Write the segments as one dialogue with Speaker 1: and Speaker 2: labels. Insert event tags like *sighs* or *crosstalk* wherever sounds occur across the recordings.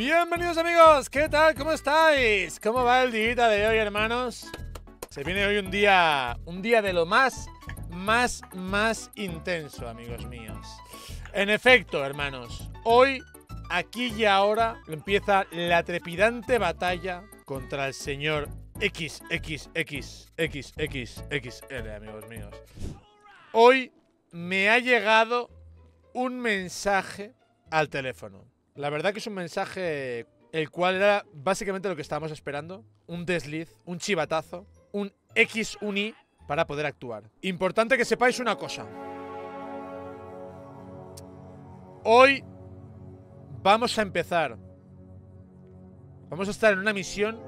Speaker 1: Bienvenidos amigos, ¿qué tal? ¿Cómo estáis? ¿Cómo va el día de hoy, hermanos? Se viene hoy un día, un día de lo más, más, más intenso, amigos míos. En efecto, hermanos, hoy, aquí y ahora, empieza la trepidante batalla contra el señor XXXXXXL, amigos míos. Hoy me ha llegado un mensaje al teléfono. La verdad que es un mensaje el cual era básicamente lo que estábamos esperando. Un desliz, un chivatazo, un X, un para poder actuar. Importante que sepáis una cosa. Hoy vamos a empezar. Vamos a estar en una misión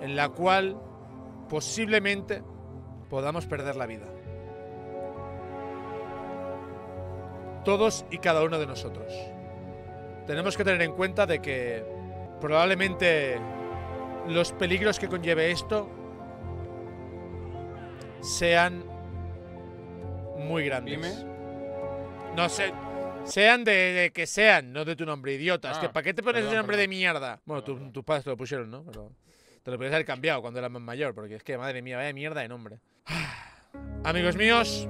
Speaker 1: en la cual posiblemente podamos perder la vida. Todos y cada uno de nosotros. Tenemos que tener en cuenta de que probablemente los peligros que conlleve esto sean muy grandes.
Speaker 2: Dime.
Speaker 1: No sé, sean de, de que sean, no de tu nombre, idiota. es que
Speaker 2: Ah,
Speaker 1: ¿para qué te pones
Speaker 2: perdón,
Speaker 1: ese nombre
Speaker 2: perdón.
Speaker 1: de mierda? Bueno, tu- tus padres te lo pusieron, ¿no? Pero te lo podrías haber cambiado cuando eras más mayor, porque es que, madre mía, vaya mierda de nombre. *sighs* Amigos míos,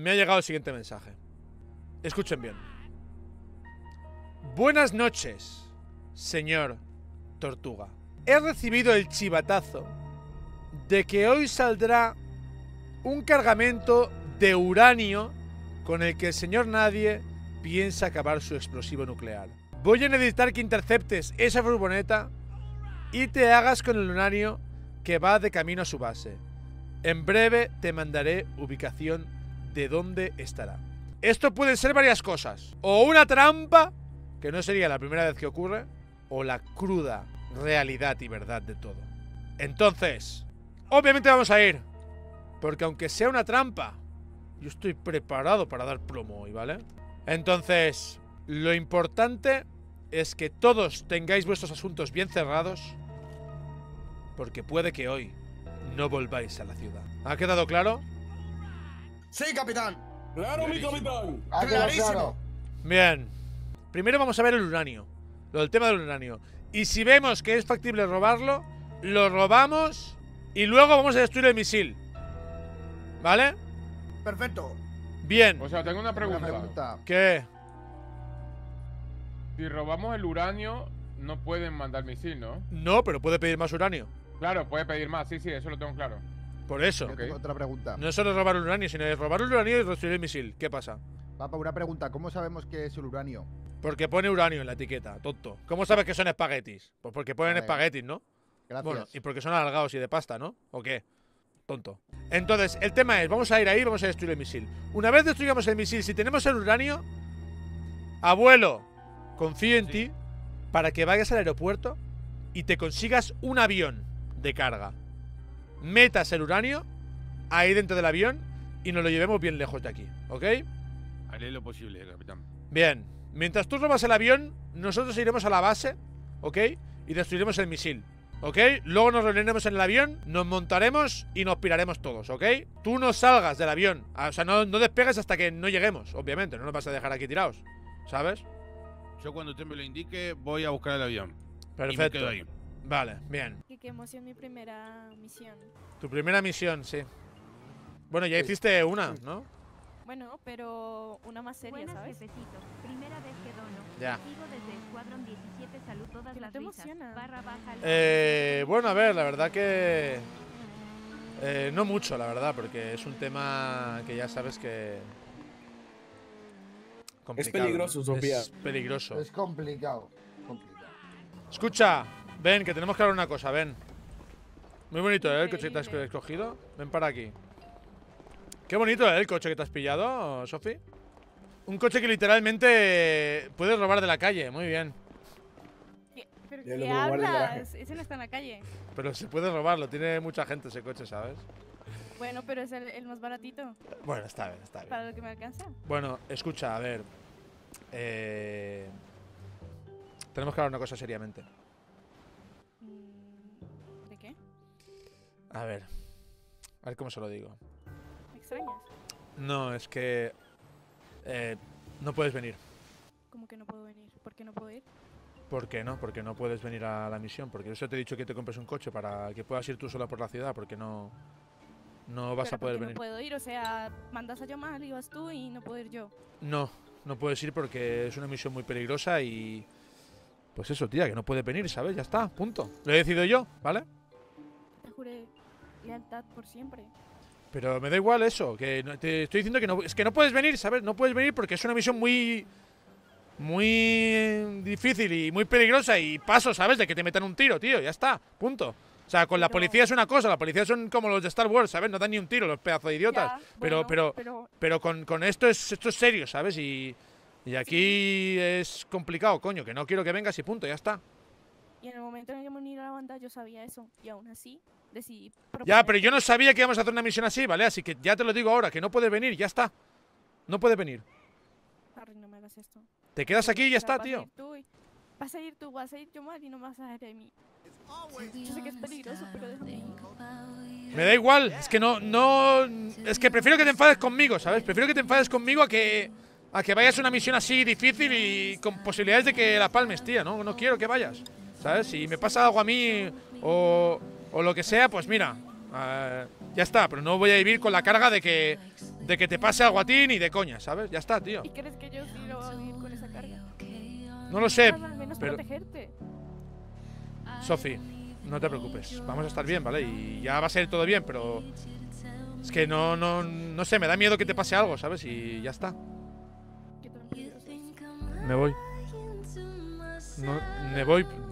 Speaker 1: me ha llegado el siguiente mensaje. Escuchen bien. Buenas noches, señor Tortuga. He recibido el chivatazo de que hoy saldrá un cargamento de uranio con el que el señor Nadie piensa acabar su explosivo nuclear. Voy a necesitar que interceptes esa furgoneta y te hagas con el uranio que va de camino a su base. En breve te mandaré ubicación de dónde estará. Esto puede ser varias cosas. O una trampa, que no sería la primera vez que ocurre, o la cruda realidad y verdad de todo. Entonces, obviamente vamos a ir. Porque aunque sea una trampa, yo estoy preparado para dar plomo hoy, ¿vale? Entonces, lo importante es que todos tengáis vuestros asuntos bien cerrados. Porque puede que hoy no volváis a la ciudad. ¿Ha quedado claro?
Speaker 3: Sí, capitán.
Speaker 4: Claro, mi capitán.
Speaker 5: Quedado
Speaker 3: Clarísimo.
Speaker 1: Bien. Primero vamos a ver el uranio. Lo del tema del uranio. Y si vemos que es factible robarlo, lo robamos y luego vamos a destruir el misil. ¿Vale?
Speaker 3: Perfecto.
Speaker 1: Bien.
Speaker 2: O sea, tengo una
Speaker 5: Una
Speaker 2: pregunta.
Speaker 5: pregunta.
Speaker 1: ¿Qué?
Speaker 2: Si robamos el uranio, no pueden mandar misil, ¿no?
Speaker 1: No, pero puede pedir más uranio.
Speaker 2: Claro, puede pedir más. Sí, sí, eso lo tengo claro.
Speaker 1: Por eso.
Speaker 5: Yo tengo otra pregunta.
Speaker 1: No es solo robar el uranio, sino es robar el uranio y destruir el misil. ¿Qué pasa?
Speaker 5: Papa, una pregunta. ¿Cómo sabemos que es el uranio?
Speaker 1: Porque pone uranio en la etiqueta, tonto. ¿Cómo sabes que son espaguetis? Pues porque ponen
Speaker 5: Vale.
Speaker 1: espaguetis, ¿no?
Speaker 5: Gracias.
Speaker 1: Bueno, y porque son alargados y de pasta, ¿no? ¿O qué? Tonto. Entonces, el tema es, vamos a ir ahí vamos a destruir el misil. Una vez destruyamos el misil, si tenemos el uranio, abuelo, confío en ti para que vayas al aeropuerto y te consigas un avión de carga. Metas el uranio ahí dentro del avión y nos lo llevemos bien lejos de aquí, ¿ok?
Speaker 4: Haré lo posible, capitán.
Speaker 1: Bien. Mientras tú robas el avión, nosotros iremos a la base, ¿ok? Y destruiremos el misil, ¿ok? Luego nos reuniremos en el avión, nos montaremos y nos piraremos todos, ¿ok? Tú no salgas del avión, ah, o sea, no, no despegues hasta que no lleguemos, obviamente, no nos vas a dejar aquí tirados, ¿sabes?
Speaker 4: Yo cuando usted me lo indique, voy a buscar el avión. Y me
Speaker 1: Perfecto.
Speaker 4: quedo ahí.
Speaker 1: Vale, bien.
Speaker 6: Qué emoción mi primera misión.
Speaker 1: Tu primera misión, sí. Bueno, ya
Speaker 5: Sí.
Speaker 1: hiciste una, ¿no?
Speaker 6: Bueno, pero una más seria,
Speaker 7: Buenas,
Speaker 6: ¿sabes?
Speaker 7: jefecito. Primera vez que dono.
Speaker 1: Ya.
Speaker 7: Sigo desde Escuadrón 17. Salud todas
Speaker 6: Que no
Speaker 7: las
Speaker 6: te
Speaker 7: risas.
Speaker 6: emociona.
Speaker 7: Barra baja al-
Speaker 1: Eh, bueno, a ver, la verdad que... eh, no mucho, la verdad, porque es un tema que ya sabes que... complicado,
Speaker 8: peligroso. Sofía.
Speaker 1: Es peligroso.
Speaker 5: Es complicado. complicado.
Speaker 1: Escucha, ven, que tenemos que hablar una cosa, ven. Muy bonito, ¿eh? El coche que te has escogido. Ven para aquí. Qué bonito, ¿eh? El coche que te has pillado, Sofi. Un coche que literalmente puedes robar de la calle, muy bien.
Speaker 6: ¿Qué- ¿Pero qué hablas? Ese no está en la calle.
Speaker 1: Pero se puede robarlo, tiene mucha gente ese coche, ¿sabes?
Speaker 6: Bueno, pero es el, el más baratito.
Speaker 1: Bueno, está bien, está bien.
Speaker 6: Para lo que me alcanza.
Speaker 1: Bueno, escucha, a ver. Eh, tenemos que hablar una cosa seriamente. A ver. A ver cómo se lo digo.
Speaker 6: ¿Me extrañas?
Speaker 1: No, es que. eh, no puedes venir.
Speaker 6: Como que no puedo venir. ¿Por qué no puedo ir?
Speaker 1: ¿Por qué no? Porque no puedes venir a la misión. Porque eso te he dicho que te compres un coche para que puedas ir tú sola por la ciudad. Porque no. No vas
Speaker 6: Pero
Speaker 1: a poder
Speaker 6: ¿por qué
Speaker 1: venir.
Speaker 6: No puedo ir, o sea, mandas a llamar y vas tú y no puedo ir yo.
Speaker 1: No, no puedes ir porque es una misión muy peligrosa y. Pues eso, tía, que no puede venir, ¿sabes? Ya está, punto. Lo he decidido yo, ¿vale?
Speaker 6: Te juré lealtad por siempre.
Speaker 1: Pero me da igual eso, que no- te estoy diciendo que no, es que no puedes venir, ¿sabes? No puedes venir porque es una misión muy muy difícil y muy peligrosa y paso, ¿sabes? De que te metan un tiro, tío, ya está, punto. O sea, con la
Speaker 6: Pero-
Speaker 1: policía es una cosa, la policía son como los de Star Wars, ¿sabes? No dan ni un tiro, los pedazos de idiotas.
Speaker 6: Ya,
Speaker 1: pero,
Speaker 6: bueno,
Speaker 1: pero,
Speaker 6: pero
Speaker 1: pero con, con esto es esto es serio, ¿sabes? Y, y aquí es complicado, coño, que no quiero que vengas y punto, ya está.
Speaker 6: Y en el momento en el que me uní a la banda yo sabía eso. Y aún así decidí
Speaker 1: Ya, pero yo no sabía que íbamos a hacer una misión así, ¿vale? Así que ya te lo digo ahora, que no puedes venir, ya está. No puedes venir.
Speaker 6: Harry, no me hagas esto.
Speaker 1: Te quedas aquí y ya está, tío.
Speaker 6: Vas a ir tú, vas a ir yo mal y no me vas a dejar de mí. Yo sé que es peligroso, pero déjame ir.
Speaker 1: Me da igual, es que no, no. Es que prefiero que te enfades conmigo, ¿sabes? Prefiero que te enfades conmigo a que. A que vayas a una misión así difícil y con posibilidades de que la palmes, tía, ¿no? No quiero que vayas, ¿sabes? Si me pasa algo a mí o, o lo que sea, pues mira, eh, ya está, pero no voy a vivir con la carga de que, de que te pase algo a ti ni de coña, ¿sabes? Ya está, tío.
Speaker 6: ¿Y crees que yo sí lo voy a vivir con esa carga?
Speaker 1: No lo sé,
Speaker 6: al menos
Speaker 1: pero-
Speaker 6: protegerte.
Speaker 1: Sofi, no te preocupes, vamos a estar bien, ¿vale? Y ya va a ser todo bien, pero es que no, no, no sé, me da miedo que te pase algo, ¿sabes? Y ya está. Me voy. No, me voy,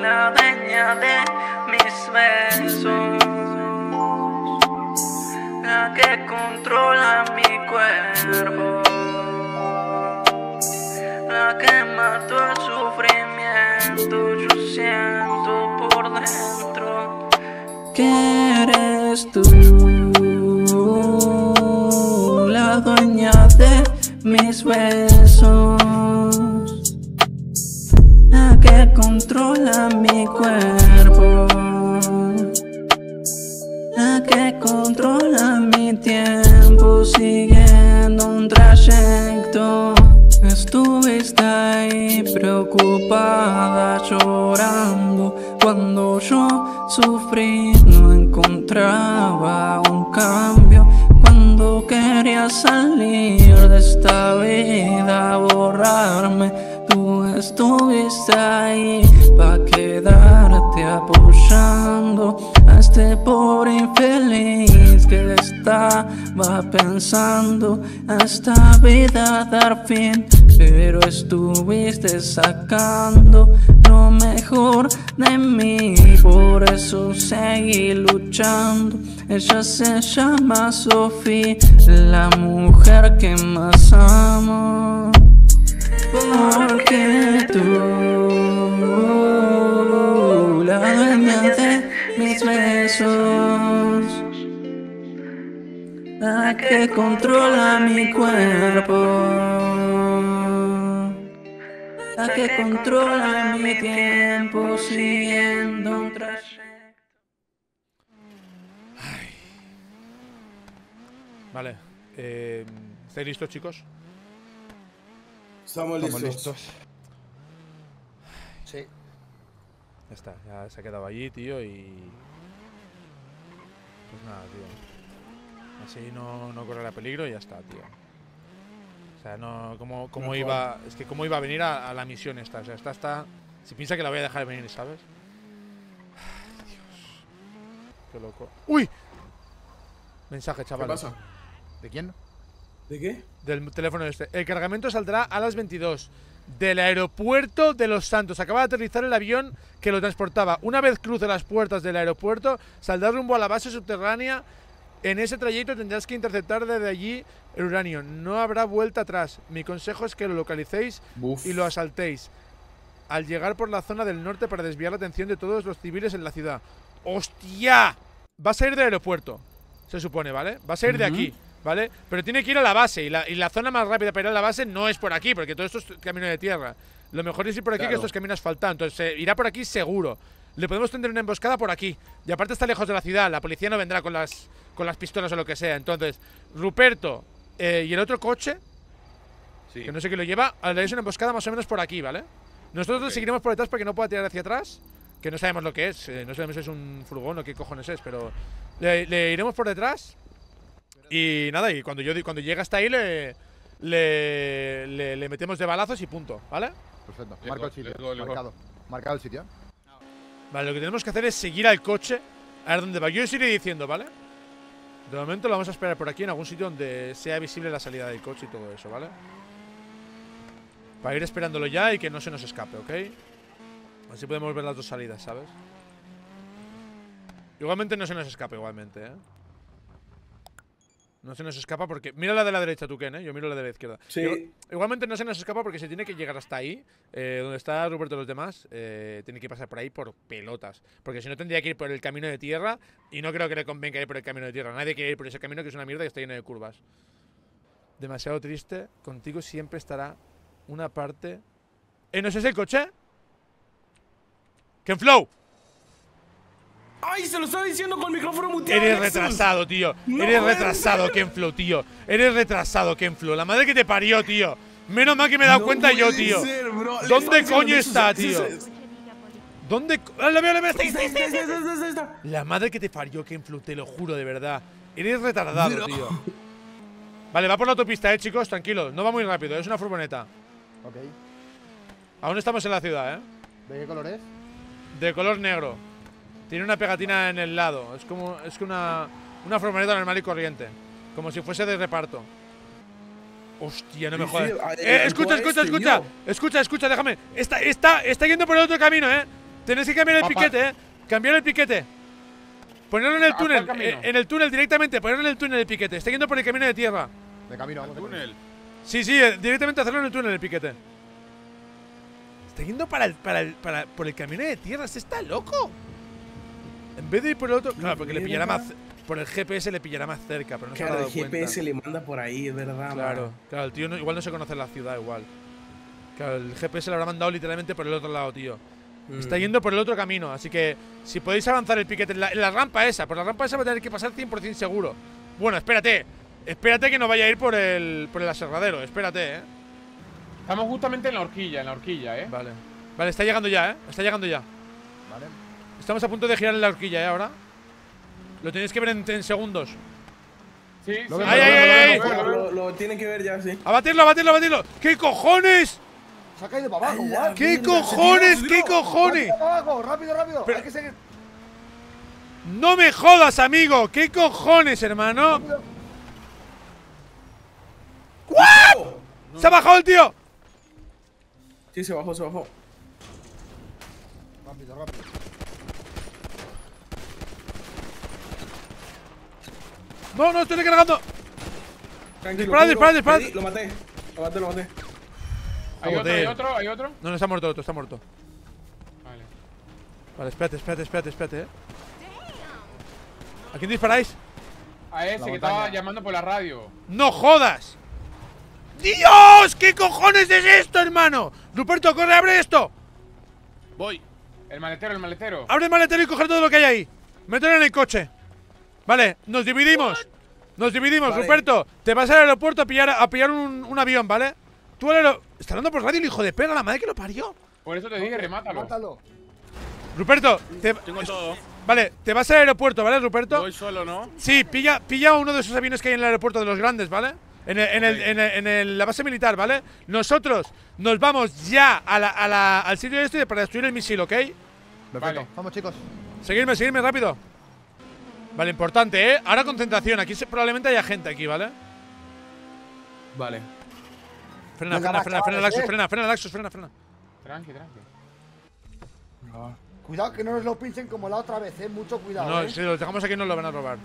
Speaker 6: la
Speaker 8: dueña de mis besos, la que controla mi cuerpo, la que mató el sufrimiento, yo siento por dentro que eres tú, la dueña de mis besos controla mi cuerpo, la que controla mi tiempo siguiendo un trayecto. Estuviste ahí preocupada, llorando cuando yo sufrí, no encontraba un cambio. Cuando quería salir de esta vida, borrarme, estuviste ahí para quedarte apoyando a este pobre infeliz que estaba pensando a esta vida dar fin, pero estuviste sacando lo mejor de mí, por eso seguí luchando. Ella se llama Sofía, la mujer que más amo. Porque tú, la dueña de mis besos, la que controla mi cuerpo, la que controla mi tiempo siguiendo un trayecto.
Speaker 1: Vale. Eh, ¿Estáis listos, chicos?
Speaker 9: Estamos
Speaker 5: Estamos
Speaker 9: listos.
Speaker 5: listos.
Speaker 3: Sí.
Speaker 1: Ya está, ya se ha quedado allí, tío, y... Pues nada, tío. Así no, no correrá peligro y ya está, tío. O sea, no... ¿Cómo, cómo iba...? Es que cómo iba a venir a, a la misión esta. O sea, esta está... Si piensa que la voy a dejar venir, ¿sabes? Ay, Dios. Qué loco. ¡Uy! Mensaje,
Speaker 9: ¿Qué
Speaker 1: chaval.
Speaker 9: pasa?
Speaker 5: ¿De quién?
Speaker 9: ¿De qué?
Speaker 1: Del teléfono este. El cargamento saldrá a las 22 del aeropuerto de Los Santos. Acaba de aterrizar el avión que lo transportaba. Una vez cruce las puertas del aeropuerto, saldrá rumbo a la base subterránea En ese trayecto tendrás que interceptar desde allí el uranio. No habrá vuelta atrás. Mi consejo es que lo localicéis y lo asaltéis. Al llegar por la zona del norte para desviar la atención de todos los civiles en la ciudad. ¡Hostia! Va a salir del aeropuerto, se supone, ¿vale? Va a salir de aquí, ¿vale? Pero tiene que ir a la base. Y la, y la zona más rápida para ir a la base no es por aquí, porque todo esto es camino de tierra. Lo mejor es ir por aquí que
Speaker 9: Claro.
Speaker 1: estos caminos asfaltados. Entonces se irá por aquí seguro. Le podemos tender una emboscada por aquí. Y aparte está lejos de la ciudad. La policía no vendrá con las, con las pistolas o lo que sea. Entonces, Ruperto eh, y el otro coche,
Speaker 4: Sí.
Speaker 1: que no sé qué lo lleva, le una emboscada más o menos por aquí, ¿vale? Nosotros
Speaker 4: Ok.
Speaker 1: seguiremos por detrás para que no pueda tirar hacia atrás. Que no sabemos lo que es. eh, no sabemos si es un furgón o qué cojones es, pero le, le iremos por detrás. Y nada, y cuando yo cuando llegue hasta ahí le, le, le, le metemos de balazos y punto, ¿vale?
Speaker 5: Perfecto.
Speaker 4: Go,
Speaker 5: el sitio.
Speaker 4: go.
Speaker 5: Marcado. Marcado el sitio.
Speaker 1: Vale, lo que tenemos que hacer es seguir al coche a ver dónde va. Yo os iré diciendo, ¿vale? De momento lo vamos a esperar por aquí en algún sitio donde sea visible la salida del coche y todo eso, ¿vale? Para ir esperándolo ya y que no se nos escape, ¿ok? Así podemos ver las dos salidas, ¿sabes? Igualmente no se nos escape, igualmente, ¿eh? No se nos escapa porque... Mira la de la derecha tú, Ken, ¿eh? Yo miro la de la izquierda.
Speaker 9: Sí.
Speaker 1: Igual- Igualmente no se nos escapa porque se tiene que llegar hasta ahí, eh, donde está Roberto y los demás, eh, tiene que pasar por ahí por pelotas. Porque si no tendría que ir por el camino de tierra y no creo que le convenga ir por el camino de tierra. Nadie quiere ir por ese camino que es una mierda que está lleno de curvas. Demasiado triste, contigo siempre estará una parte... ¿Eh, no ese es el coche? ¡Ken Flow!
Speaker 9: ¡Ay, se lo estaba diciendo con el micrófono muteado!
Speaker 1: Eres retrasado, tío.
Speaker 9: No
Speaker 1: Eres retrasado. Kenflo, tío. Eres retrasado, Kenflo. La madre que te parió, tío. Menos mal que me he dado
Speaker 9: No
Speaker 1: cuenta yo, tío.
Speaker 9: ser, bro. Le
Speaker 1: ¿Dónde coño está, tío? ¿Dónde? ¡Ah, lo veo, lo veo! Está. La madre que te parió, Kenflo, te lo juro, de verdad. Eres retardado, tío. Vale, va por la autopista, eh, chicos, tranquilos. No va muy rápido, es una furgoneta.
Speaker 5: Ok.
Speaker 1: Aún estamos en la ciudad, eh.
Speaker 5: ¿De qué color es?
Speaker 1: De color negro. Tiene una pegatina en el lado. Es como. Es que una. Una furgoneta normal y corriente. Como si fuese de reparto. Hostia, no me jodas. Eh, escucha, escucha,
Speaker 9: este,
Speaker 1: escucha. Escucha, escucha, déjame. Está, está, está yendo por el otro camino, eh. Tenéis que cambiar el
Speaker 5: Papá.
Speaker 1: piquete, eh. Cambiar el piquete. Ponerlo en el
Speaker 2: ¿A cuál
Speaker 1: túnel. eh, En el túnel directamente. Ponerlo en el túnel el piquete. Está yendo por el camino de tierra.
Speaker 5: De camino, camino.
Speaker 4: Túnel.
Speaker 1: Sí, sí, eh, directamente hacerlo en el túnel el piquete. Está yendo para el, para el, para, por el camino de tierra. ¿Se está loco? En vez de ir por el otro. Claro, porque le pillará más. Por el GPS le pillará más cerca, pero no se ha
Speaker 9: Claro,
Speaker 1: dado
Speaker 9: el GPS
Speaker 1: cuenta.
Speaker 9: le manda por ahí, es verdad.
Speaker 1: Claro,
Speaker 9: man.
Speaker 1: claro, el tío no- igual no se conoce la ciudad igual. Claro, el GPS le habrá mandado literalmente por el otro lado, tío. Está
Speaker 9: Mm.
Speaker 1: yendo por el otro camino, así que si podéis avanzar el piquete en la, en la rampa esa, por la rampa esa va a tener que pasar 100% seguro. Bueno, espérate. Espérate que no vaya a ir por el, por el aserradero, espérate, eh.
Speaker 2: Estamos justamente en la horquilla, en la horquilla, ¿eh?
Speaker 1: Vale. Vale, está llegando ya, ¿eh? Está llegando ya. Estamos a punto de girar en la horquilla, ¿eh? Ahora. Lo tenéis que ver en, en segundos.
Speaker 2: Sí,
Speaker 5: Lo
Speaker 2: sí.
Speaker 1: Ay,
Speaker 5: lo
Speaker 1: ay, ay,
Speaker 5: lo
Speaker 9: tienen que ver ya, sí.
Speaker 1: ¡Abatirlo, abatirlo, abatirlo! ¿Qué cojones?
Speaker 5: Se ha caído para abajo, guau.
Speaker 1: ¿Qué
Speaker 9: Mierda, se
Speaker 1: cojones? ¿Qué cojones?
Speaker 5: Rápido, para abajo, rápido, rápido.
Speaker 1: Pero-
Speaker 5: Hay que seguir.
Speaker 1: ¡No me jodas, amigo! ¿Qué cojones, hermano?
Speaker 5: Rápido.
Speaker 1: ¡Se ha bajado el tío!
Speaker 9: Sí, se bajó, se bajó.
Speaker 5: Rápido, rápido.
Speaker 1: No, no, estoy recargando. Disparad, disparad.
Speaker 9: Perdí, Lo maté. Lo maté, lo maté.
Speaker 2: Hay otro, hay otro, hay otro.
Speaker 1: No, no está muerto el otro, está muerto.
Speaker 2: Vale.
Speaker 1: Vale, espérate, espérate, espérate, espérate, eh. ¿A quién disparáis?
Speaker 2: A ese
Speaker 5: La
Speaker 2: que
Speaker 5: montaña.
Speaker 2: estaba llamando por la radio.
Speaker 1: ¡No jodas! ¡Dios! ¿Qué cojones es esto, hermano? Ruperto, corre, abre esto.
Speaker 4: Voy.
Speaker 2: El maletero, el maletero.
Speaker 1: Abre el maletero y coge todo lo que hay ahí. Mételo en el coche. Vale, nos dividimos. Nos dividimos,
Speaker 9: Vale.
Speaker 1: Ruperto. Te vas al aeropuerto a pillar, a pillar un, un avión, ¿vale? Tú al aero... Está hablando por radio el hijo de perra, la madre que lo parió.
Speaker 2: Por eso te dije, remátalo.
Speaker 5: Mátalo.
Speaker 1: Ruperto, te...
Speaker 4: Tengo todo.
Speaker 1: Vale, te vas al aeropuerto, ¿vale, Ruperto?
Speaker 4: Voy solo, ¿no?
Speaker 1: Sí, pilla, pilla uno de esos aviones que hay en el aeropuerto de los grandes, ¿vale? En, el- en, el- en el- en el- la base militar, ¿vale? Nosotros nos vamos ya a la- a la- al sitio este para destruir el misil, ¿ok?
Speaker 5: Perfecto.
Speaker 2: Vale.
Speaker 5: Vamos, chicos.
Speaker 1: Seguirme, seguirme rápido. Vale, importante, ¿eh? Ahora concentración. Aquí se- probablemente haya gente aquí, ¿vale?
Speaker 9: Vale.
Speaker 1: Frena,
Speaker 5: Venga,
Speaker 1: frena, frena, frena, Laxus,
Speaker 5: eh.
Speaker 1: frena, frena, Laxus, frena, frena.
Speaker 2: Tranqui, tranqui.
Speaker 5: Cuidado que no nos lo pinchen como la otra vez, eh. Mucho cuidado.
Speaker 1: No,
Speaker 5: eh.
Speaker 1: si los dejamos aquí nos lo van a robar.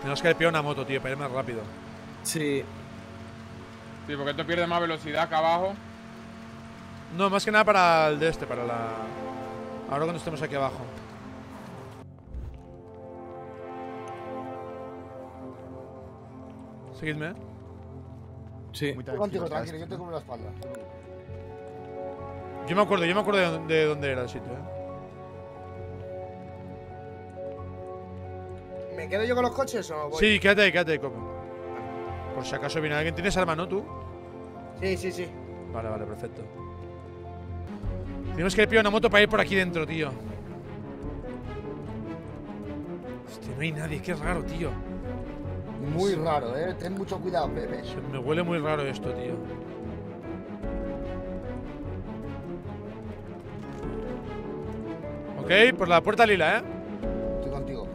Speaker 1: Tenemos que pillar una moto, tío, para ir más rápido.
Speaker 9: Sí.
Speaker 2: Sí, porque esto pierde más velocidad acá abajo.
Speaker 1: No, más que nada para el de este, para la. Ahora cuando estemos aquí abajo. Seguidme.
Speaker 9: Sí.
Speaker 3: Muy
Speaker 5: contigo, tranquilo, yo te cubro la espalda.
Speaker 1: Yo me acuerdo, yo me acuerdo de dónde, de dónde era el sitio, ¿eh?
Speaker 3: ¿Me quedo yo con los coches o voy?
Speaker 1: Sí, quédate ahí, quédate ahí, Coco. Por si acaso viene alguien. ¿Tienes arma, no, tú?
Speaker 3: Sí, sí, sí.
Speaker 1: Vale, vale, perfecto. Tenemos que pillar una moto para ir por aquí dentro, tío. Hostia, no hay nadie, qué raro, tío.
Speaker 5: Muy raro, eh. Ten mucho cuidado, Pepe.
Speaker 1: Se me huele muy raro esto, tío. Ok, por la puerta lila, ¿eh?
Speaker 5: Estoy contigo.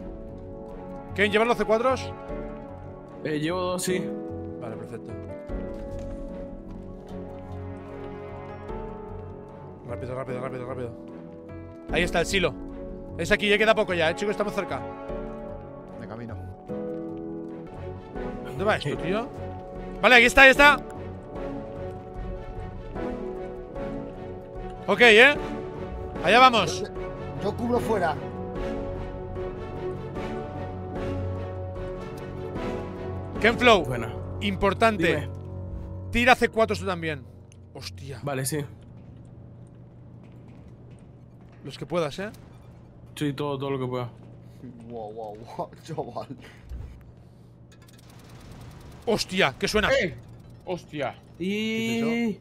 Speaker 1: ¿Quieren llevar los C4s?
Speaker 9: Eh, llevo dos, sí.
Speaker 1: Vale, perfecto. Rápido, rápido, rápido, rápido. Ahí está el silo. Es aquí, ya queda poco ya, eh, chicos, estamos cerca. ¿Dónde va esto, tío? Vale, aquí está, ahí está. Ok, ¿eh? Allá vamos.
Speaker 5: Yo cubro fuera.
Speaker 1: Kenflow,
Speaker 9: Buena.
Speaker 1: importante.
Speaker 9: Dime.
Speaker 1: Tira C4 tú también. Hostia.
Speaker 9: Vale, sí.
Speaker 1: Los que puedas, ¿eh?
Speaker 9: Sí, todo, todo lo que pueda.
Speaker 5: Wow, wow, wow, chaval.
Speaker 1: Hostia, ¿qué suena?
Speaker 2: ¡Eh! ¡Hostia!
Speaker 9: Y.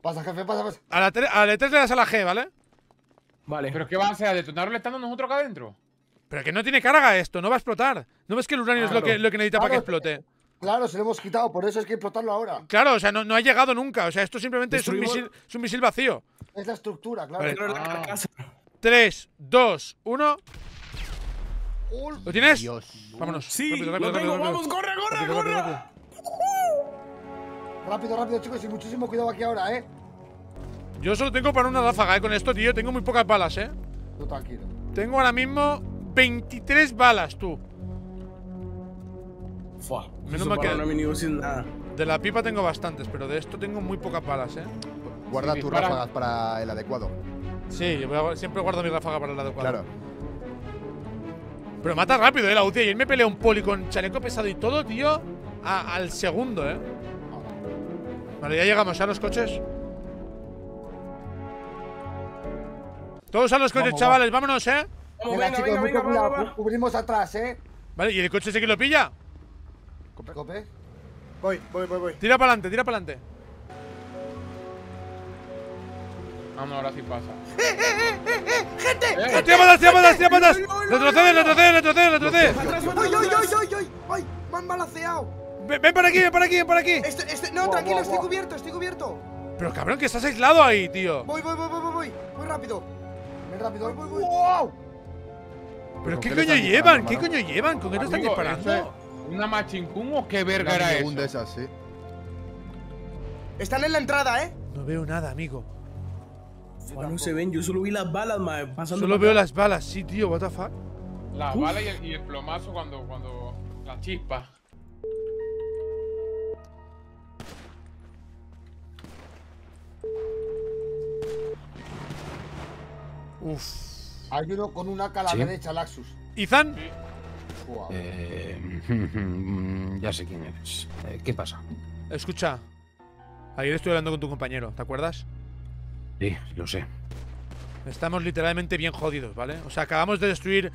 Speaker 5: Pasa, jefe, pasa, pasa.
Speaker 1: A la, a la E3 le das a la G, ¿vale?
Speaker 9: Vale.
Speaker 2: ¿Pero qué va a hacer? ¿A detonarlo estando nosotros acá adentro?
Speaker 1: Pero que no tiene carga esto, no va a explotar. ¿No ves que el uranio es lo que, lo que necesita para que explote?
Speaker 5: Claro, se lo hemos quitado, por eso es que explotarlo ahora.
Speaker 1: Claro, o sea, no, no ha llegado nunca. O sea, esto simplemente es un, misil, es un misil vacío.
Speaker 5: Es la estructura, claro.
Speaker 1: Vale.
Speaker 2: Ah.
Speaker 9: carcasa.
Speaker 1: 3, 2, 1. ¿Lo tienes?
Speaker 3: Dios.
Speaker 1: Vámonos.
Speaker 9: Sí,
Speaker 1: Rápido, rápido,
Speaker 9: lo tengo.
Speaker 1: rápido,
Speaker 9: Vamos, corre, corre,
Speaker 1: Rápido,
Speaker 9: corre.
Speaker 1: rápido, rápido.
Speaker 5: Chicos, y muchísimo cuidado aquí ahora, eh.
Speaker 1: Yo solo tengo para una ráfaga, eh, con esto, tío. Tengo muy pocas balas, eh.
Speaker 5: Tú tranquilo.
Speaker 1: Tengo ahora mismo 23 balas, tú.
Speaker 9: Fua.
Speaker 1: Menos mal que-
Speaker 9: mini sin nada.
Speaker 1: De la pipa tengo bastantes, pero de esto tengo muy pocas balas, eh.
Speaker 3: Guarda
Speaker 2: Sí,
Speaker 3: tus ráfagas para el adecuado.
Speaker 1: Sí, yo voy a- siempre guardo mi ráfaga para el adecuado.
Speaker 3: Claro.
Speaker 1: Pero mata rápido, eh, la UCI. Ayer me peleé un poli con chaleco pesado y todo, tío. a- al segundo, eh. Vale, ya llegamos a los coches. Todos a los coches,
Speaker 5: Vamos,
Speaker 1: chavales, vámonos, eh.
Speaker 9: Vamos,
Speaker 5: Venga,
Speaker 9: venga,
Speaker 5: chicos,
Speaker 9: venga, venga,
Speaker 5: Cubrimos atrás, eh.
Speaker 1: Vale, ¿y el coche ese que lo pilla?
Speaker 5: Cope.
Speaker 3: Voy, voy, voy, voy.
Speaker 1: Tira para adelante, tira para adelante.
Speaker 2: No, ahora sí pasa. *laughs*
Speaker 3: ¡Gente!
Speaker 2: ¡Eh!
Speaker 1: ¡Hostia, patas, tira tira patas! ¡Retrocede, retrocede, retrocede, retrocede!
Speaker 9: Atrás,
Speaker 3: ¡Ay,
Speaker 9: atrás,
Speaker 3: ay,
Speaker 9: atrás.
Speaker 3: ay, ay, ay! ¡Ay! ¡Me han balaceado!
Speaker 1: Ven, ven para aquí, ven para aquí, ven para aquí.
Speaker 3: Este, este, no, tranquilo, estoy cubierto, estoy cubierto.
Speaker 1: Pero cabrón, que estás aislado ahí, tío.
Speaker 3: Voy, voy, voy, voy, voy, voy. Muy rápido.
Speaker 5: Ven rápido.
Speaker 3: Voy, voy, voy.
Speaker 5: ¡Wow!
Speaker 1: ¿Pero
Speaker 3: ¿Con
Speaker 1: qué coño llevan? ¿Qué coño llevan? ¿Con qué te están disparando?
Speaker 2: ¿eso ¿Una machincún o qué verga
Speaker 3: Una
Speaker 2: era
Speaker 3: según de
Speaker 2: eso?
Speaker 3: esas, sí. Están en la entrada, ¿eh?
Speaker 1: No veo nada, amigo.
Speaker 9: No se ven, yo solo vi las balas. Pasando
Speaker 1: Solo veo
Speaker 9: acá.
Speaker 1: las balas, sí, tío, what the fuck.
Speaker 2: La bala y el, y el plomazo cuando, cuando. La chispa.
Speaker 1: Uf.
Speaker 5: Hay uno con una AK a la
Speaker 10: Sí.
Speaker 5: derecha, Laxus.
Speaker 1: ¿Izan?
Speaker 5: Wow.
Speaker 10: Eh, *laughs* ya sé quién eres. Eh, ¿Qué pasa?
Speaker 1: Escucha. Ayer estuve hablando con tu compañero, ¿te acuerdas?
Speaker 10: Sí, lo sé.
Speaker 1: Estamos literalmente bien jodidos, ¿vale? O sea, acabamos de destruir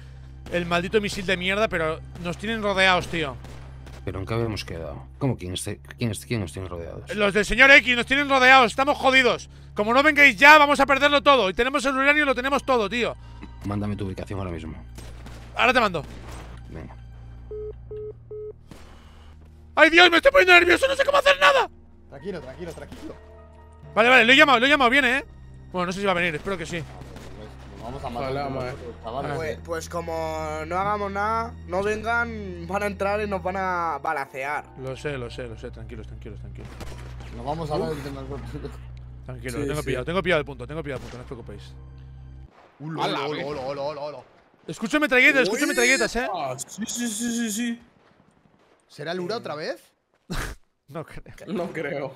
Speaker 1: el maldito misil de mierda, pero nos tienen rodeados, tío.
Speaker 10: Pero en qué habíamos quedado. ¿Cómo quién, quién, quién nos tiene rodeados?
Speaker 1: Los del señor X nos tienen rodeados, estamos jodidos. Como no vengáis ya, vamos a perderlo todo. Y tenemos el uranio y lo tenemos todo, tío.
Speaker 10: Mándame tu ubicación ahora mismo.
Speaker 1: Ahora te mando.
Speaker 10: Venga.
Speaker 1: ¡Ay, Dios! Me estoy poniendo nervioso, no sé cómo hacer nada.
Speaker 3: Tranquilo, tranquilo, tranquilo.
Speaker 1: Vale, vale, lo he llamado, lo he llamado, viene, ¿eh? Bueno, no sé si va a venir, espero que sí.
Speaker 5: Pues, nos vamos a matar chavales.
Speaker 3: Pues, pues como no hagamos nada, no vengan, van a entrar y nos van a balacear.
Speaker 1: Lo sé, lo sé, lo sé. Tranquilos, tranquilos, tranquilos.
Speaker 5: Nos vamos a ver entre nosotros.
Speaker 1: Tranquilos,
Speaker 9: Sí,
Speaker 1: tengo
Speaker 9: sí.
Speaker 1: pillado, tengo pillado el punto, tengo pillado el punto, no os preocupéis.
Speaker 3: Ulo,
Speaker 2: A
Speaker 3: ulo, ulo, ulo, ulo, ulo.
Speaker 1: Escucho metralletas, escucho metralletas, eh.
Speaker 9: Ah, sí, sí, sí, sí, sí.
Speaker 5: ¿Será Lura otra vez? *laughs*
Speaker 1: No creo.
Speaker 9: No creo.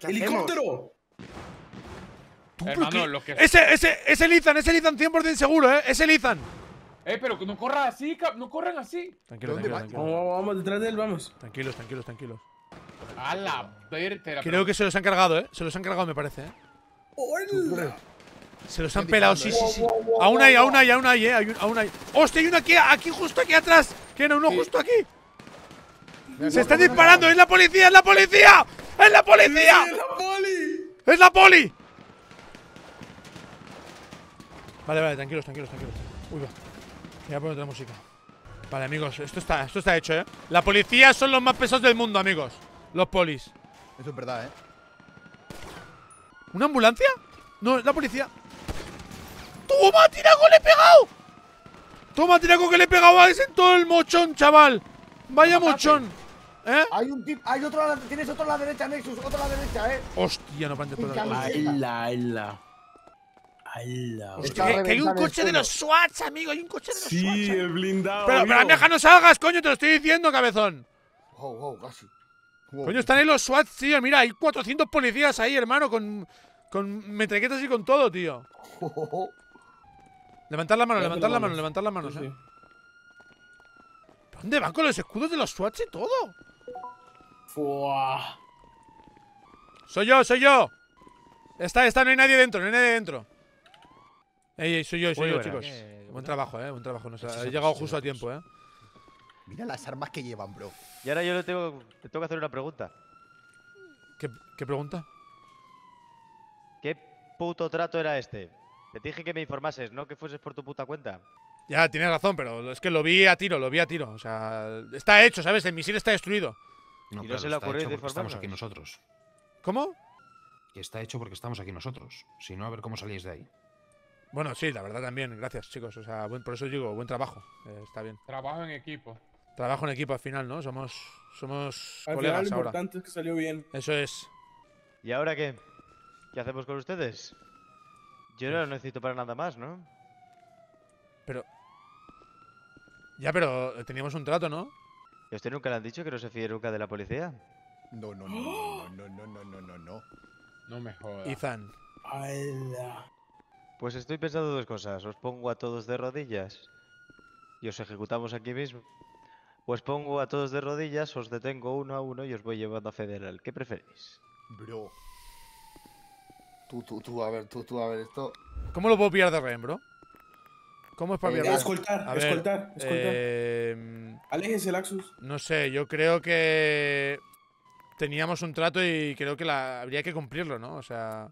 Speaker 3: ¿Qué
Speaker 2: que.
Speaker 1: Ese, ese, ese Lizan, ese Lizan 100% seguro, eh. Ese Lizan.
Speaker 2: Eh, pero que no corran así, cap- no corran así.
Speaker 1: Tranquilo,
Speaker 5: ¿Dónde
Speaker 1: tranquilo,
Speaker 5: va?
Speaker 1: tranquilo.
Speaker 9: Vamos, vamos, detrás de él, vamos.
Speaker 1: Tranquilos, tranquilos, tranquilos.
Speaker 2: A la vértebra.
Speaker 1: Creo que se los han cargado, eh. Se los han cargado, me parece, eh.
Speaker 9: ¡Hola!
Speaker 1: Se los han pelado, sí, sí, sí. Aún hay, aún hay, aún hay, eh. Hay un- aún hay. ¡Hostia! Hay uno aquí, aquí, justo aquí atrás. Que no, uno justo aquí. Se están disparando. ¡Es la policía! ¡Es la policía! ¡Es la policía!
Speaker 9: ¡Es la poli!
Speaker 1: ¡Es la poli! Vale, vale, tranquilos, tranquilos, tranquilos. Uy, va. Voy a poner otra música. Vale, amigos, esto está, esto está hecho, ¿eh? La policía son los más pesados del mundo, amigos. Los polis.
Speaker 5: Eso es verdad, ¿eh?
Speaker 1: ¿Una ambulancia? No, es la policía. ¡Toma, tiraco, le he pegado! ¡Toma, tiraco, que le he pegado a ese en todo el mochón, chaval! ¡Vaya mochón! ¿Eh?
Speaker 5: Hay un tip, hay otro tienes otro a la derecha, Nexus, otro a la derecha, eh.
Speaker 1: Hostia, no pantes por
Speaker 5: Uy,
Speaker 1: el
Speaker 5: Carlos.
Speaker 9: ¡Hala, hala!
Speaker 1: Que, que hay un coche de los SWATs, amigo, hay un coche de los
Speaker 9: Sí,
Speaker 1: SWATs.
Speaker 9: el blindado.
Speaker 1: Pero, pero, amiga, no salgas, coño, te lo estoy diciendo, cabezón.
Speaker 5: Wow, wow, casi. Wow.
Speaker 1: Coño, están ahí los SWATs, tío. Mira, hay 400 policías ahí, hermano, con, con metralletas y con todo, tío. *laughs* Levantar la mano, levantar la mano, levantar las manos,
Speaker 9: Sí,
Speaker 1: eh.
Speaker 9: sí.
Speaker 1: ¿Dónde van con los escudos de los SWATs y todo? Soy yo, soy yo. Está, está, no hay nadie dentro, no hay nadie dentro. Ey, ey, soy yo, soy
Speaker 11: Muy
Speaker 1: yo,
Speaker 11: buenas.
Speaker 1: chicos.
Speaker 11: Eh,
Speaker 1: Buen trabajo, eh, buen trabajo. Nos ha llegado justo a tiempo, eh.
Speaker 5: Mira las armas que llevan, bro.
Speaker 11: Y ahora yo le tengo, te tengo que hacer una pregunta.
Speaker 1: ¿Qué, qué pregunta?
Speaker 11: ¿Qué puto trato era este? Te dije que me informases, no que fueses por tu puta cuenta.
Speaker 1: Ya, tienes razón, pero es que lo vi a tiro, lo vi a tiro. O sea, está hecho, ¿sabes? El misil está destruido.
Speaker 11: ¿Y no
Speaker 10: claro,
Speaker 11: se le ocurrió
Speaker 10: Estamos
Speaker 11: informarnos?
Speaker 10: aquí nosotros.
Speaker 1: ¿Cómo?
Speaker 10: Que está hecho porque estamos aquí nosotros. Si no, a ver cómo salís de ahí.
Speaker 1: Bueno, sí, la verdad también. Gracias, chicos. O sea, buen- por eso digo, buen trabajo. Eh, está bien.
Speaker 2: Trabajo en equipo.
Speaker 1: Trabajo en equipo al final, ¿no? Somos, somos
Speaker 9: Al final
Speaker 1: colegas
Speaker 9: lo
Speaker 1: ahora.
Speaker 9: importante es que salió bien.
Speaker 1: Eso es.
Speaker 11: ¿Y ahora qué? ¿Qué hacemos con ustedes? Yo no lo necesito para nada más, ¿no?
Speaker 1: Ya, pero teníamos un trato, ¿no?
Speaker 11: ¿Y a usted nunca le han dicho que no se fíe nunca de la policía?
Speaker 5: No, no, no, no, no, no, no, no, no.
Speaker 2: No me jodas.
Speaker 1: Ethan.
Speaker 9: ¡Hala!
Speaker 11: Pues estoy pensando dos cosas. Os pongo a todos de rodillas y os ejecutamos aquí mismo. O os pongo a todos de rodillas, os detengo uno a uno y os voy llevando a federal. ¿Qué preferís?
Speaker 5: Bro. Tú, tú, tú, a ver, tú, tú, a ver, esto.
Speaker 1: ¿Cómo lo puedo pillar de rehén, bro? ¿Cómo es para
Speaker 5: Eh,
Speaker 1: pillar de rehén?
Speaker 9: Escoltar,
Speaker 1: A ver,
Speaker 9: escoltar, escoltar.
Speaker 1: eh,
Speaker 9: Aléjese, Laxus.
Speaker 1: no sé, yo creo que teníamos un trato y creo que la, habría que cumplirlo, ¿no? O sea,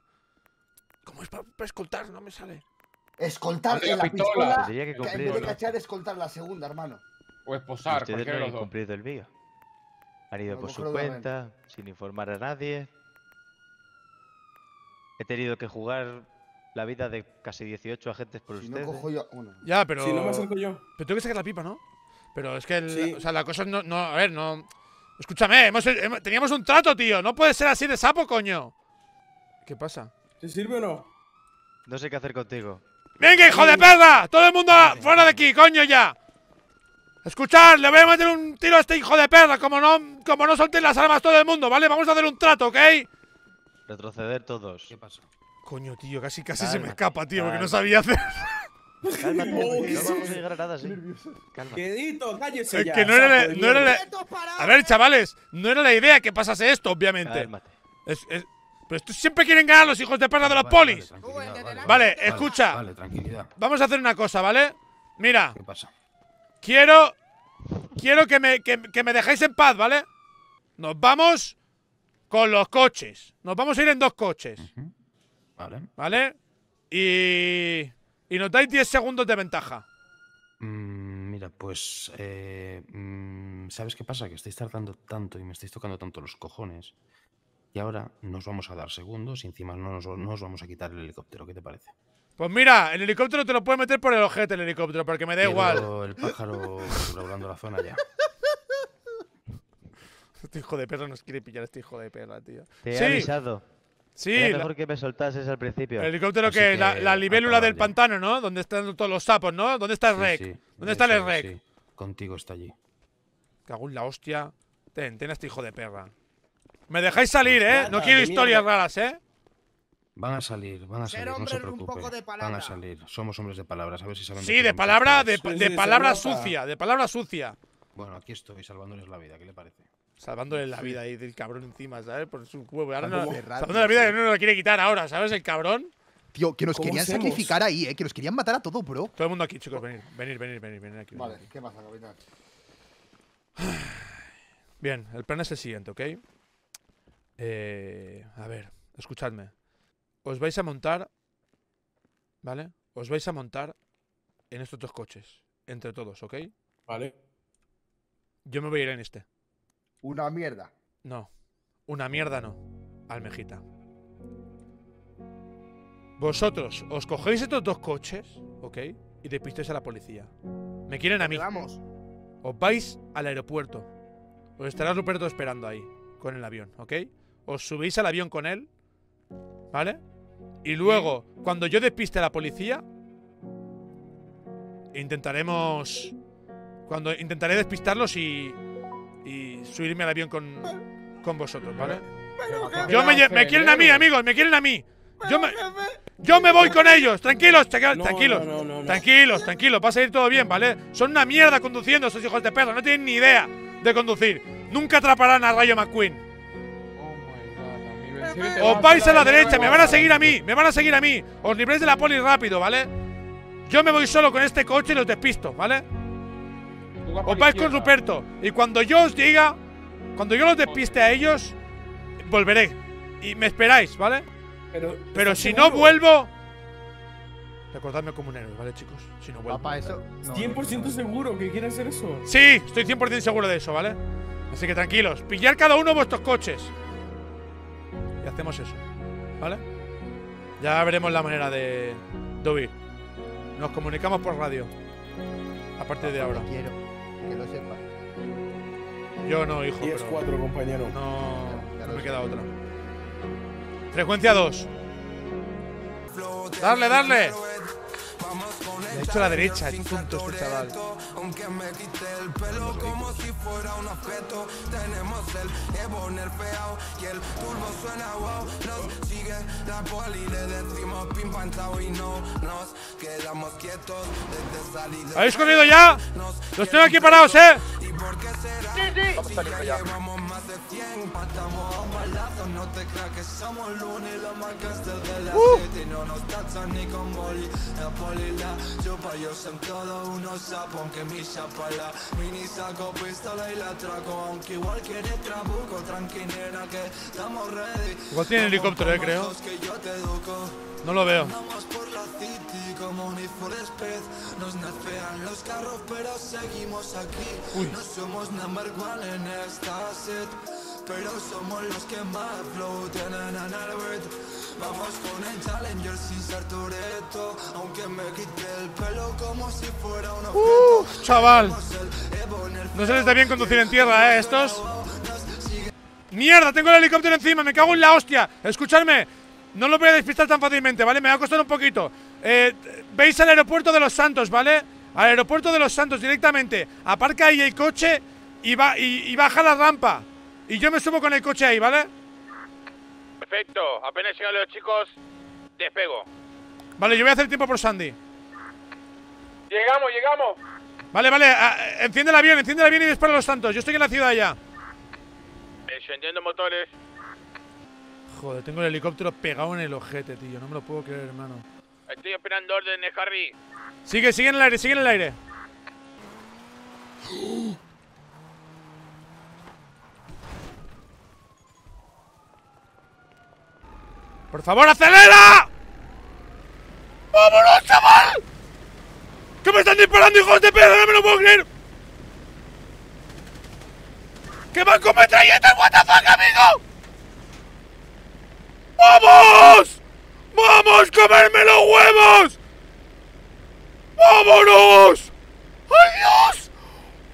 Speaker 1: ¿cómo es para, escoltar? No me sale.
Speaker 5: Escoltar en la
Speaker 2: pistola.
Speaker 5: pistola.
Speaker 11: Tendría que
Speaker 5: en vez de cachar, escoltar la segunda, hermano.
Speaker 2: O esposar,
Speaker 11: Ustedes no han cumplido el mío. Han ido
Speaker 5: No
Speaker 11: por su cuenta, sin informar a nadie. He tenido que jugar la vida de casi 18 agentes por
Speaker 5: Si no
Speaker 11: ustedes.
Speaker 5: cojo yo. Bueno,
Speaker 1: Ya, pero.
Speaker 9: Si no me acerco yo.
Speaker 1: Pero tengo que sacar la pipa, ¿no? Pero es que, el-
Speaker 9: Sí.
Speaker 1: o sea, la cosa no, no, a ver, no. Escúchame, hemos- hemos- teníamos un trato, tío. No puede ser así de sapo, coño. ¿Qué pasa?
Speaker 9: ¿Te sirve o no?
Speaker 11: No sé qué hacer contigo.
Speaker 1: ¡Venga, hijo de perra! ¡Todo el mundo a- fuera de aquí, coño, ya! Escuchad, le voy a meter un tiro a este hijo de perra. Como no, como no soltéis las armas todo el mundo, ¿vale? Vamos a hacer un trato, ¿ok?
Speaker 11: Retroceder todos.
Speaker 10: ¿Qué pasa?
Speaker 1: Coño, tío, casi casi se me escapa, tío, porque no sabía hacer.
Speaker 11: Cálmate, *laughs*
Speaker 9: Oh,
Speaker 11: no
Speaker 9: ¿qué
Speaker 11: vamos a llegar a nada así. Calma.
Speaker 9: Quedito, cállese
Speaker 1: Es
Speaker 9: ya.
Speaker 1: que no era, la- no era la- A ver, chavales, no era la idea que pasase esto, obviamente.
Speaker 11: Cálmate.
Speaker 1: Es- es- pero estos siempre quieren ganar los hijos de perra de los
Speaker 10: Vale,
Speaker 1: polis.
Speaker 10: Vale, tranquilidad, vale,
Speaker 1: Vale, escucha.
Speaker 10: Vale, tranquilidad.
Speaker 1: Vamos a hacer una cosa, ¿vale? Mira,
Speaker 10: ¿Qué pasa?
Speaker 1: quiero. Quiero que me, que, que me dejéis en paz, ¿vale? Nos vamos con los coches. Nos vamos a ir en dos coches.
Speaker 10: Vale.
Speaker 1: ¿vale? Y. Y nos dais 10 segundos de ventaja.
Speaker 10: Mm, mira, pues. eh, mm, ¿Sabes qué pasa? Que estáis tardando tanto y me estáis tocando tanto los cojones. Y ahora nos vamos a dar segundos y encima no nos, no os vamos a quitar el helicóptero. ¿Qué te parece?
Speaker 1: Pues mira, el helicóptero te lo puedes meter por el ojete, el helicóptero, porque me da igual.
Speaker 10: El pájaro sobrevolando la zona ya. *laughs*
Speaker 1: Este hijo de perra nos quiere pillar, este hijo de perra, tío.
Speaker 11: Te he
Speaker 1: Sí.
Speaker 11: avisado.
Speaker 1: Sí,
Speaker 11: Era
Speaker 1: la-
Speaker 11: mejor que me soltases al principio.
Speaker 1: el helicóptero que, la, libélula del
Speaker 10: ya.
Speaker 1: pantano, ¿no? ¿Dónde están todos los sapos, no? ¿Dónde está el
Speaker 10: Sí,
Speaker 1: rec?
Speaker 10: sí,
Speaker 1: ¿Dónde está el rec?
Speaker 10: sí. Contigo está allí.
Speaker 1: Cago en la hostia. Ten, ten a este hijo de perra. Me dejáis salir, ¿eh? No quiero historias raras, ¿eh?
Speaker 10: Van a salir, van a salir, no se
Speaker 3: hombres un poco
Speaker 10: preocupe. Van a salir. Somos hombres de palabras, a ver si saben
Speaker 1: Sí, de palabra, de, de palabra sucia, de palabra sucia.
Speaker 10: Bueno, aquí estoy salvándoles la vida, ¿qué le parece?
Speaker 1: Salvándole la vida ahí del cabrón encima, ¿sabes? Por su huevo. Ahora no, salvándole la vida que no lo quiere quitar ahora, ¿sabes? El cabrón.
Speaker 12: Tío, que nos
Speaker 9: ¿Cómo
Speaker 12: querían sacrificar ahí, eh. Que nos querían matar a todos, bro.
Speaker 1: Todo el mundo aquí, chicos, venir, venir, venir, venir, venir aquí. venir
Speaker 5: Vale,
Speaker 1: aquí.
Speaker 5: ¿qué pasa, capitán? *sighs*
Speaker 1: Bien, el plan es el siguiente, ¿ok? Eh, a ver, escuchadme. Os vais a montar, ¿vale? Os vais a montar en estos dos coches, entre todos, ¿ok?
Speaker 9: Vale.
Speaker 1: Yo me voy a ir en este.
Speaker 5: Una mierda.
Speaker 1: No, una mierda no. Almejita. Vosotros os cogéis estos dos coches, ¿ok? Y despistéis a la policía. Me quieren a mí.
Speaker 3: Vamos.
Speaker 1: Os vais al aeropuerto. Os estará Ruperto esperando ahí, con el avión, ¿ok? Os subís al avión con él, ¿vale? Y luego, cuando yo despiste a la policía, intentaremos. Cuando intentaré despistarlos y. Y subirme al avión con. Con vosotros, ¿vale? Yo me, me quieren a mí, amigos, me quieren a mí. Yo me, yo me voy con ellos. Tranquilos,
Speaker 9: No,
Speaker 1: tranquilos.
Speaker 9: no, no, no, no.
Speaker 1: Tranquilos, tranquilos, va a salir todo bien, ¿vale? Son una mierda conduciendo esos hijos de perra, no tienen ni idea de conducir. Nunca atraparán a Rayo McQueen. Os vais a la
Speaker 2: de
Speaker 1: derecha, me van a seguir a mí, me van a seguir a mí. Os libréis de la poli rápido, ¿vale? Yo me voy solo con este coche y los despisto, ¿vale? Os vais con. Ruperto. Y cuando yo os diga, cuando yo los despiste a ellos, volveré. Y me esperáis, ¿vale?
Speaker 3: Pero,
Speaker 1: Pero
Speaker 3: ¿estás
Speaker 1: si no
Speaker 3: seguro?
Speaker 1: vuelvo. Recordadme como un héroe, ¿vale, chicos? Si no vuelvo.
Speaker 12: Papá, eso. no,
Speaker 9: 100% seguro que quiere hacer eso.
Speaker 1: Sí, estoy 100% seguro de eso, ¿vale? Así que tranquilos, pillar cada uno vuestros coches. Y hacemos eso, ¿vale? Ya veremos la manera de, de huir. Nos comunicamos por radio. A partir de ahora.
Speaker 12: Quiero. Que lo sepas.
Speaker 1: Yo no, hijo.
Speaker 9: 10
Speaker 1: pero
Speaker 9: 4, compañero.
Speaker 1: No, no me queda otra. Frecuencia 2. Darle, darle. Le he hecho a la derecha, es tonto este chaval.
Speaker 13: Aunque me quite el pelo como si fuera un objeto Tenemos el Evo nerfeado y el turbo suena wow Nos sigue la poli, le decimos pim pam chao y no nos quedamos quietos desde salida
Speaker 1: ¿Habéis corrido ya? Los tengo aquí parados, ¿eh?
Speaker 13: ¿Y por qué será? Si ya de 100 Matamos a un balazo, no te creas que somos lunes Los marcas del de la
Speaker 1: Uh.
Speaker 13: city. No nos tachan ni con boli La poli la chupa, yo son todos unos sapos Aunque mi chapa la mini saco pistola y la atraco Aunque igual quiere trabuco Tranqui nena que estamos ready.
Speaker 1: Igual tiene helicóptero, eh, creo.
Speaker 13: Que yo te educo
Speaker 1: No lo veo.
Speaker 13: Nos nerfean los carros pero seguimos aquí
Speaker 1: Uy.
Speaker 13: No somos number one en esta set Pero somos los que más flow tienen en el beat Vamos con el Challenger sin ser Toretto Aunque me quite el pelo como si fuera un objeto
Speaker 1: ¡Uf, chaval! No se les da bien conducir en tierra, ¿eh? Estos. ¡Mierda! Tengo el helicóptero encima, me cago en la hostia. Escuchadme, no lo voy a despistar tan fácilmente, ¿vale? Me va a costar un poquito. Eh, Veis al aeropuerto de los Santos, ¿vale? Al aeropuerto de los Santos directamente. Aparca ahí el coche y, va, y, y baja la rampa. Y yo me subo con el coche ahí, ¿vale?
Speaker 4: Perfecto, apenas llegan los chicos, despego.
Speaker 1: Vale, yo voy a hacer tiempo por Sandy.
Speaker 2: Llegamos, llegamos.
Speaker 1: Vale, vale, enciende el avión, enciende el avión y dispara a los Santos. Yo estoy en la ciudad ya.
Speaker 4: Encendiendo motores.
Speaker 1: Joder, tengo el helicóptero pegado en el ojete, tío. No me lo puedo creer, hermano.
Speaker 4: Estoy esperando órdenes, Harry.
Speaker 1: Sigue, sigue en el aire, sigue en el aire. ¡Por favor, acelera! ¡Vámonos, chaval! ¡Que me están disparando, hijos de perra! ¡No me lo puedo creer! ¡Que van con metralletas! ¡What the fuck, amigo! ¡Vamos! ¡Vamos, comerme los huevos! ¡Vámonos! ¡Ay, Dios!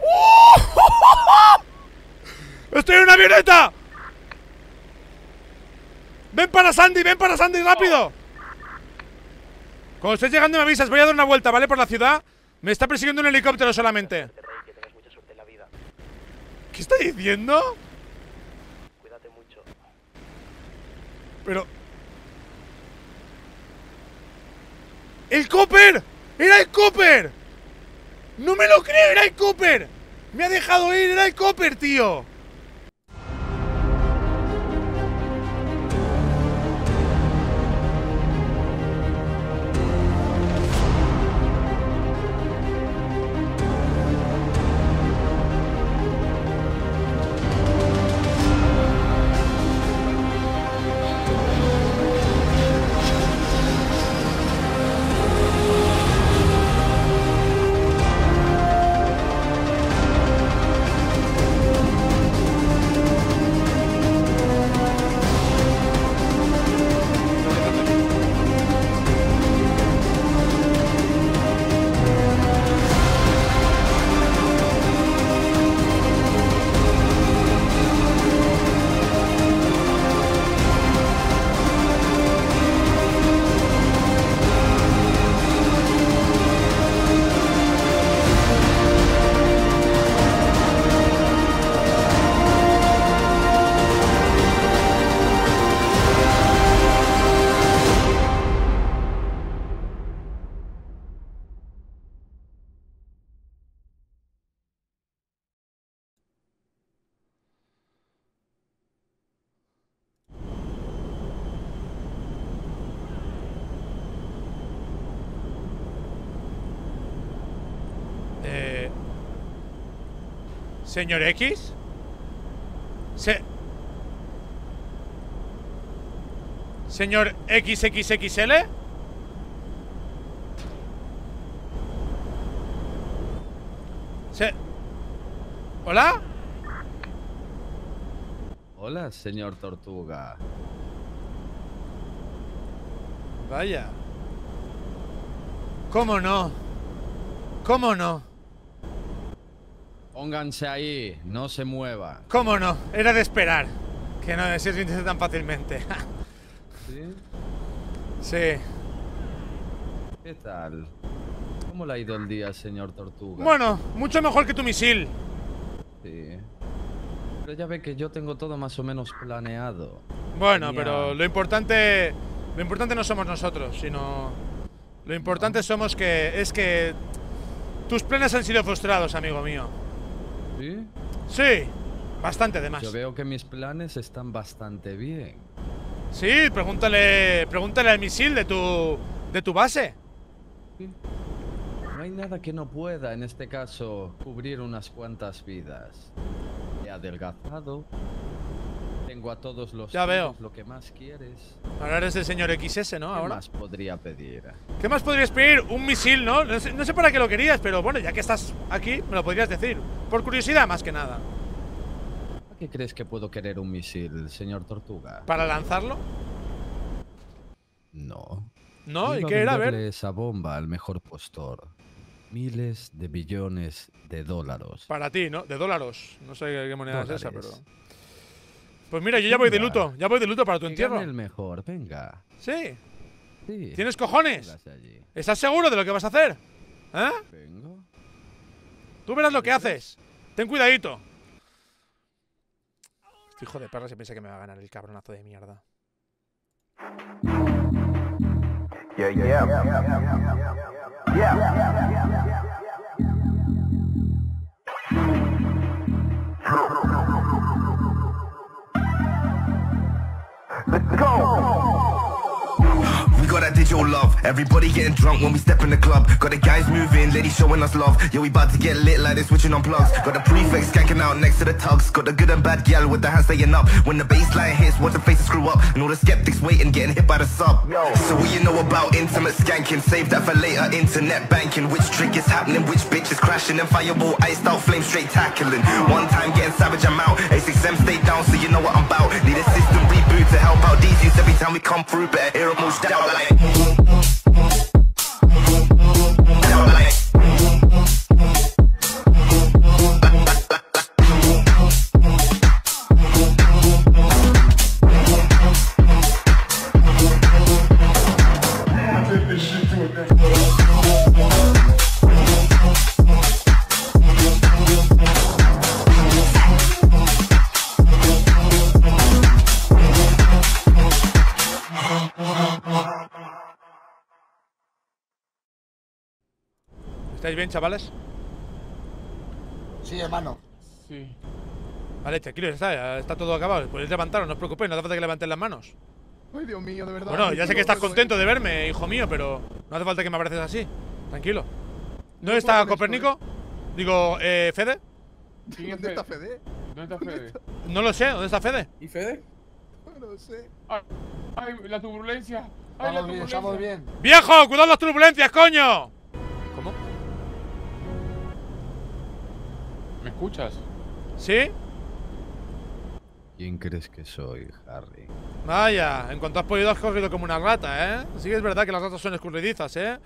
Speaker 1: ¡Uh! ¡Estoy en una avioneta! ¡Ven para Sandy! ¡Ven para Sandy! ¡Rápido! Cuando estés llegando me avisas. Voy a dar una vuelta, ¿vale? Por la ciudad. Me está persiguiendo un helicóptero solamente. ¿Qué está diciendo? Pero... ¡El Cooper! ¡Era el Cooper! ¡No me lo creo! ¡Era el Cooper! ¡Me ha dejado ir! ¡Era el Cooper, tío! Señor X. Se... Señor XXXL. Se... ¿Hola?
Speaker 14: Hola, señor Tortuga.
Speaker 1: Vaya. ¿Cómo no? ¿Cómo no?
Speaker 14: Pónganse ahí, no se mueva.
Speaker 1: ¿Cómo no? Era de esperar. Que no se rindiese tan fácilmente. *laughs*
Speaker 14: ¿Sí?
Speaker 1: sí.
Speaker 14: ¿Qué tal? ¿Cómo le ha ido el día, señor Tortuga?
Speaker 1: Bueno, mucho mejor que tu misil.
Speaker 14: Sí. Pero ya ve que yo tengo todo más o menos planeado.
Speaker 1: Bueno,
Speaker 14: Tenía-
Speaker 1: pero lo importante. Lo importante no somos nosotros, sino. Lo importante somos que. Es que. Tus planes han sido frustrados, amigo mío.
Speaker 14: ¿Sí?
Speaker 1: Sí, bastante además.
Speaker 14: Yo veo que mis planes están bastante bien.
Speaker 1: Sí, pregúntale. Pregúntale al misil de tu. de tu base.
Speaker 14: No hay nada que no pueda, en este caso, cubrir unas cuantas vidas. He adelgazado. Tengo a todos los
Speaker 1: Ya veo.
Speaker 14: lo que más quieres.
Speaker 1: Ahora eres el señor XS, ¿no?
Speaker 14: ¿Qué
Speaker 1: Ahora.
Speaker 14: más podría pedir?
Speaker 1: ¿Qué más podrías pedir? Un misil, ¿no? No sé, no sé para qué lo querías, pero bueno, ya que estás aquí, me lo podrías decir. Por curiosidad, más que nada.
Speaker 14: ¿Para qué crees que puedo querer un misil, señor Tortuga?
Speaker 1: ¿Para lanzarlo?
Speaker 14: No.
Speaker 1: ¿No? ¿Y
Speaker 14: Iba a
Speaker 1: qué era? A ver.
Speaker 14: esa bomba al mejor postor. Miles de billones de dólares.
Speaker 1: Para ti, ¿no? De dólares. No sé qué moneda es esa, pero. Pues mira, yo ya voy de luto. Ya voy de luto para tu entierro.
Speaker 14: el mejor, venga.
Speaker 1: Sí.
Speaker 14: Sí.
Speaker 1: ¿Tienes cojones? ¿Estás seguro de lo que vas a hacer? ¿Eh?
Speaker 14: Vengo.
Speaker 1: Tú verás lo que haces. Ten cuidadito. Este hijo de perra se piensa que me va a ganar el cabronazo de mierda.
Speaker 15: Yeah, yeah. Let's
Speaker 16: Digital love. Everybody getting drunk when we step in the club. Got the guys moving, ladies showing us love. Yeah, we about to get lit like they switching on plugs. Got the prefix skanking out next to the tugs. Got the good and bad gal with the hands staying up. When the baseline hits, watch the faces screw up. And all the skeptics waiting, getting hit by the sub. So what you know about intimate skanking? Save that for later. Internet banking. Which trick is happening? Which bitch is crashing? And fireball iced out, flame straight tackling. One time getting savage, I'm out. A6M stay down, so you know what I'm about. Need a system reboot to help out these youths every time we come through. Better hear 'em most down like. I'm like
Speaker 1: bien, chavales?
Speaker 5: Sí, hermano.
Speaker 2: Sí.
Speaker 1: Vale, tranquilo, ya está, ya está todo acabado. Podéis levantaros, no os preocupéis, no hace falta que levantéis las manos.
Speaker 12: Ay, Dios mío, de verdad.
Speaker 1: Bueno, ya sé que estás *laughs* contento de verme, hijo mío, pero no hace falta que me abraces así. Tranquilo. ¿Dónde está Copérnico? Digo, eh, ¿Fede?
Speaker 2: ¿Quién es
Speaker 12: ¿Dónde está
Speaker 2: Fede? ¿Dónde está Fede?
Speaker 1: No lo sé, ¿dónde está Fede?
Speaker 3: ¿Y Fede?
Speaker 12: No sé.
Speaker 2: Ay, ay, la turbulencia. Ay, la
Speaker 5: Estamos bien,
Speaker 2: turbulencia.
Speaker 5: estamos bien.
Speaker 1: ¡Viejo! ¡Cuidado las turbulencias, coño!
Speaker 2: Escuchas?
Speaker 1: ¿Sí?
Speaker 14: ¿Quién crees que soy, Harry?
Speaker 1: Vaya, en cuanto has podido has corrido como una rata, ¿eh? Sí que es verdad que las ratas son escurridizas, ¿eh?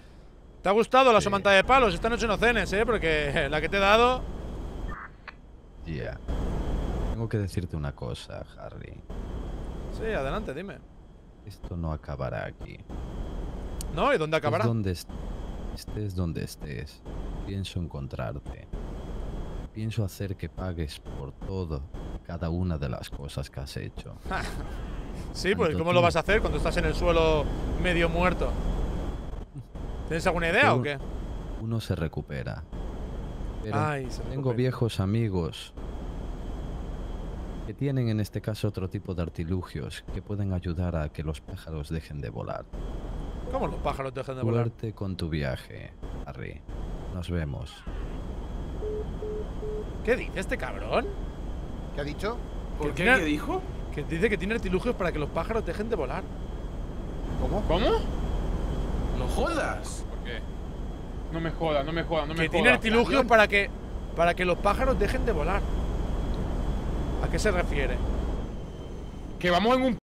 Speaker 1: ¿Te ha gustado la
Speaker 14: Sí.
Speaker 1: somanta de palos? Esta noche no cenes, ¿eh? Porque *laughs* la que te he dado...
Speaker 14: Ya. Tengo que decirte una cosa, Harry.
Speaker 1: Sí, adelante, dime.
Speaker 14: Esto no acabará aquí.
Speaker 1: ¿No? ¿Y dónde acabará?
Speaker 14: Es donde est- estés donde estés, pienso encontrarte. Pienso hacer que pagues por todo cada una de las cosas que has hecho. *laughs*
Speaker 1: Sí, pues ¿cómo lo vas a hacer cuando estás en el suelo medio muerto? ¿Tienes alguna idea o qué?
Speaker 14: Uno se recupera. Pero
Speaker 1: Ay, se
Speaker 14: tengo
Speaker 1: recupera.
Speaker 14: viejos amigos que tienen en este caso otro tipo de artilugios que pueden ayudar a que los pájaros dejen de volar.
Speaker 1: ¿Cómo los pájaros dejan de volar?
Speaker 14: Suerte con tu viaje, Harry. Nos vemos.
Speaker 1: ¿Qué dice este cabrón?
Speaker 12: ¿Qué ha dicho?
Speaker 3: ¿Por
Speaker 1: Que
Speaker 3: qué?
Speaker 1: tiene-
Speaker 3: ¿Qué dijo?
Speaker 1: Que dice que tiene artilugios para que los pájaros dejen de volar.
Speaker 12: ¿Cómo?
Speaker 2: ¿Cómo?
Speaker 3: No jodas.
Speaker 2: ¿Por qué? No me jodas, no me jodas, no me
Speaker 1: que
Speaker 2: jodas.
Speaker 1: tiene artilugios para que para que los pájaros dejen de volar. ¿A qué se refiere?
Speaker 2: Que vamos en un